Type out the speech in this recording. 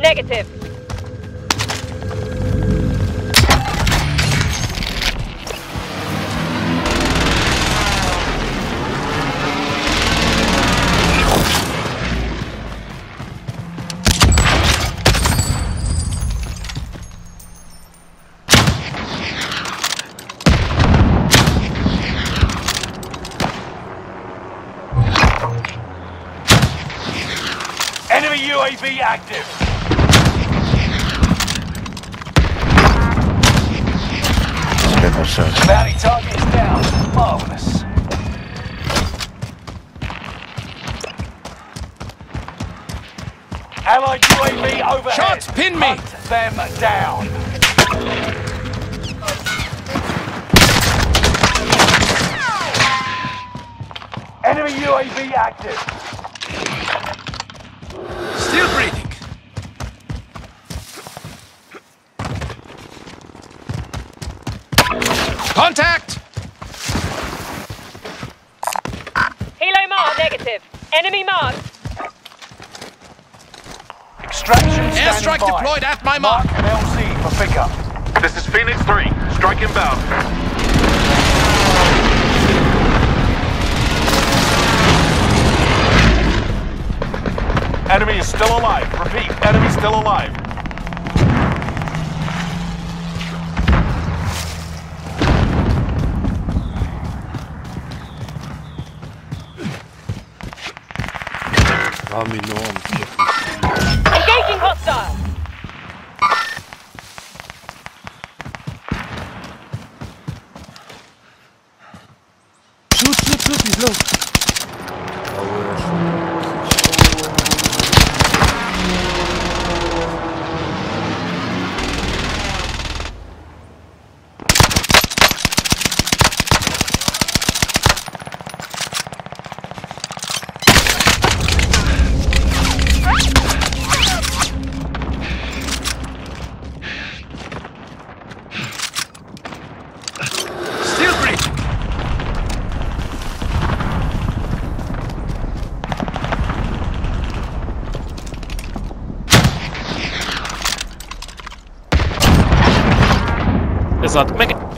Negative. Enemy UAV active. It's a bit more search. Bounty target is down. Marvelous. Allied UAV overhead. Shots, pin me. Hunt them down. Enemy UAV active. Still breathing. Contact! Helo mark negative. Enemy mark. Extraction standing Airstrike by. deployed at my mark. Mark an LZ for pickup. This is Phoenix 3. Strike inbound. Enemy is still alive. Repeat, enemy still alive. Engaging hostile. Shoot, shoot, shoot, he's low. Exato. Como é que... É?